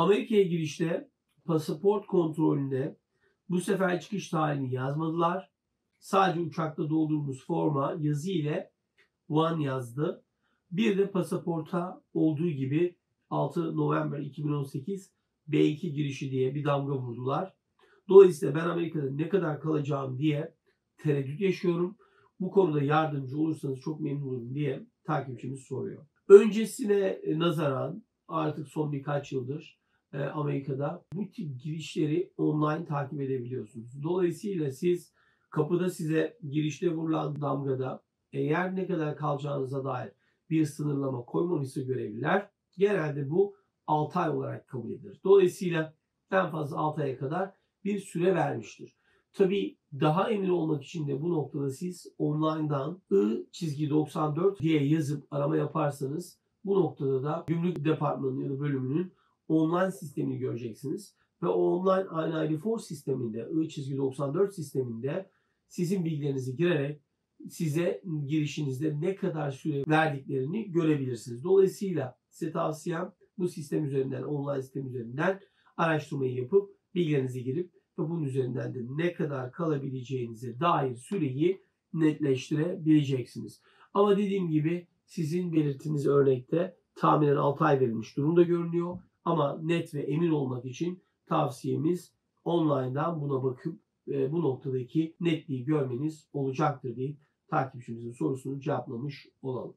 Amerika'ya girişte pasaport kontrolünde bu sefer çıkış tarihini yazmadılar. Sadece uçakta doldurduğumuz forma yazı ile one yazdı. Bir de pasaporta olduğu gibi 6 November 2018 B2 girişi diye bir damga vurdular. Dolayısıyla ben Amerika'da ne kadar kalacağım diye tereddüt yaşıyorum. Bu konuda yardımcı olursanız çok memnun olurum diye takipçimiz soruyor. Öncesine nazaran artık son birkaç yıldır Amerika'da bu tip girişleri online takip edebiliyorsunuz. Dolayısıyla siz kapıda size girişte vurulan damgada eğer ne kadar kalacağınıza dair bir sınırlama koymamışsa görevliler genelde bu 6 ay olarak kabul edilir. Dolayısıyla en fazla 6 aya kadar bir süre vermiştir. Tabii daha emin olmak için de bu noktada siz online'dan I çizgi 94 diye yazıp arama yaparsanız bu noktada da gümrük departmanı ya da bölümünün online sistemini göreceksiniz. Ve o online I94 sisteminde, I çizgi 94 sisteminde sizin bilgilerinizi girerek size girişinizde ne kadar süre verdiklerini görebilirsiniz. Dolayısıyla size tavsiyem bu sistem üzerinden, online sistem üzerinden araştırmayı yapıp bilgilerinizi girip ve bunun üzerinden de ne kadar kalabileceğinize dair süreyi netleştirebileceksiniz. Ama dediğim gibi sizin belirttiğiniz örnekte tahminen 6 ay verilmiş durumda görünüyor. Ama net ve emin olmak için tavsiyemiz online'dan buna bakıp e, bu noktadaki netliği görmeniz olacaktır deyip takipçimizin sorusunu cevaplamış olalım.